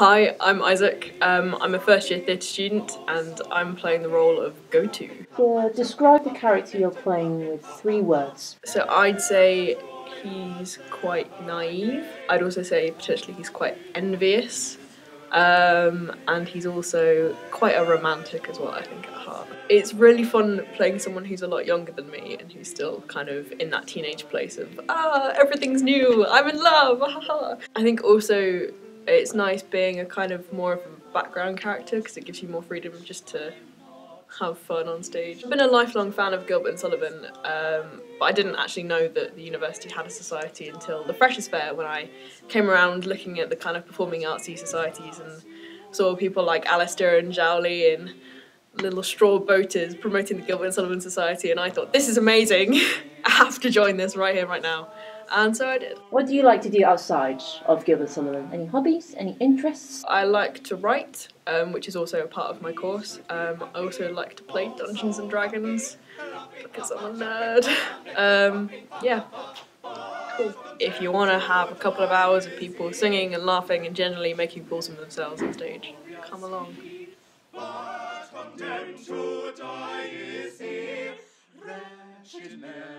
Hi, I'm Isaac. Um, I'm a first year theatre student and I'm playing the role of Go-To. Uh, describe the character you're playing with three words. So I'd say he's quite naive. I'd also say potentially he's quite envious. Um, and he's also quite a romantic as well, I think, at heart. It's really fun playing someone who's a lot younger than me and who's still kind of in that teenage place of, ah, everything's new, I'm in love, I think also it's nice being a kind of more of a background character because it gives you more freedom just to have fun on stage. I've been a lifelong fan of Gilbert and Sullivan, um, but I didn't actually know that the university had a society until the Freshers' Fair when I came around looking at the kind of performing artsy societies and saw people like Alistair and Xiao and little straw boaters promoting the Gilbert and Sullivan Society and I thought, this is amazing, I have to join this right here, right now and so I did. What do you like to do outside of Gilbert Sullivan? Any hobbies? Any interests? I like to write, um, which is also a part of my course. Um, I also like to play Dungeons and Dragons because I'm a nerd. Um, yeah. Cool. If you want to have a couple of hours of people singing and laughing and generally making fools of themselves on stage, come along. Wretched man.